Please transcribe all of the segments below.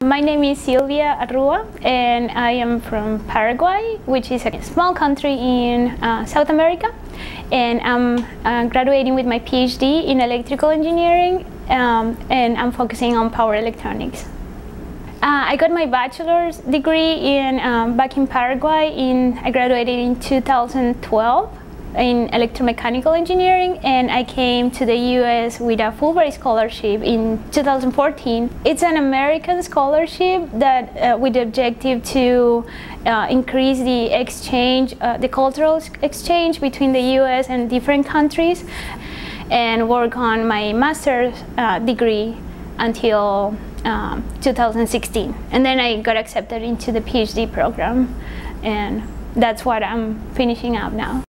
My name is Silvia Arrua and I am from Paraguay, which is a small country in uh, South America. And I'm uh, graduating with my PhD in electrical engineering um, and I'm focusing on power electronics. Uh, I got my bachelor's degree in um, back in Paraguay. In I graduated in 2012 in electromechanical engineering and I came to the US with a Fulbright scholarship in 2014. It's an American scholarship that uh, with the objective to uh, increase the exchange, uh, the cultural exchange between the US and different countries and work on my master's uh, degree until um, 2016. And then I got accepted into the PhD program and that's what I'm finishing up now.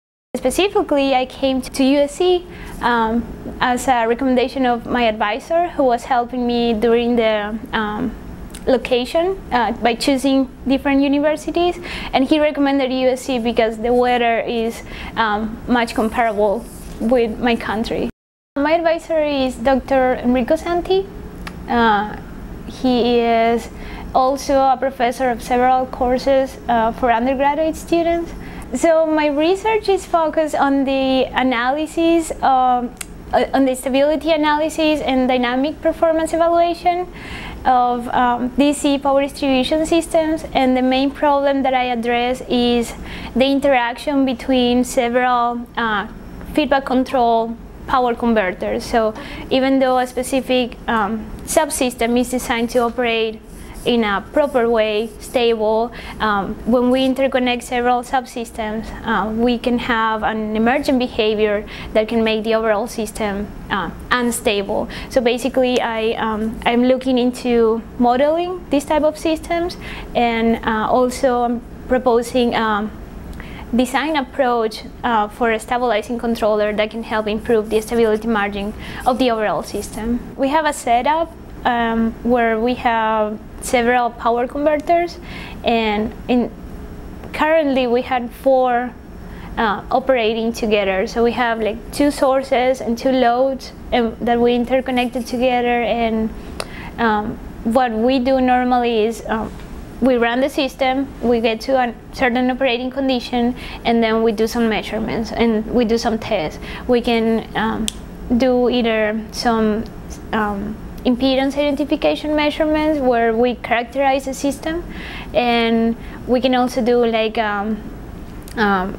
Specifically, I came to USC um, as a recommendation of my advisor who was helping me during the um, location uh, by choosing different universities and he recommended USC because the weather is um, much comparable with my country. My advisor is Dr. Enrico Santi. Uh, he is also a professor of several courses uh, for undergraduate students. So my research is focused on the analysis, um, uh, on the stability analysis and dynamic performance evaluation of um, DC power distribution systems and the main problem that I address is the interaction between several uh, feedback control power converters. So even though a specific um, subsystem is designed to operate in a proper way, stable. Um, when we interconnect several subsystems, uh, we can have an emergent behavior that can make the overall system uh, unstable. So basically, I, um, I'm looking into modeling these type of systems and uh, also I'm proposing um, design approach uh, for a stabilizing controller that can help improve the stability margin of the overall system. We have a setup um, where we have several power converters and in currently we had four uh, operating together so we have like two sources and two loads and, that we interconnected together and um, what we do normally is um, we run the system, we get to a certain operating condition, and then we do some measurements and we do some tests. We can um, do either some um, impedance identification measurements where we characterize the system and we can also do like um, um,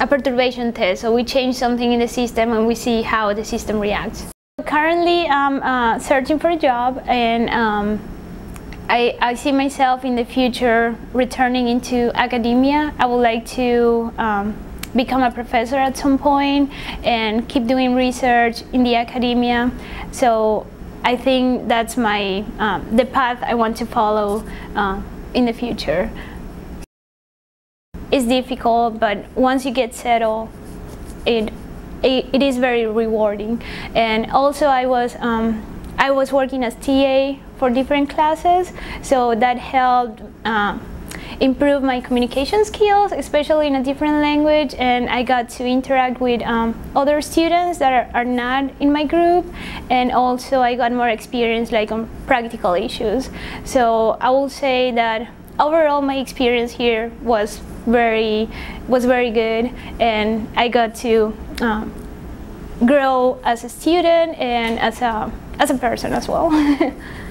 a perturbation test. So we change something in the system and we see how the system reacts. Currently I'm uh, searching for a job and um, I, I, see myself in the future returning into academia. I would like to um, become a professor at some point and keep doing research in the academia. So I think that's my um, the path I want to follow uh, in the future. It's difficult, but once you get settled, it it, it is very rewarding. And also, I was um, I was working as TA for different classes, so that helped. Uh, improve my communication skills, especially in a different language, and I got to interact with um, other students that are, are, not in my group, and also I got more experience like on practical issues. So I will say that overall my experience here was very was very good, and I got to um, grow as a student and as a as a person as well.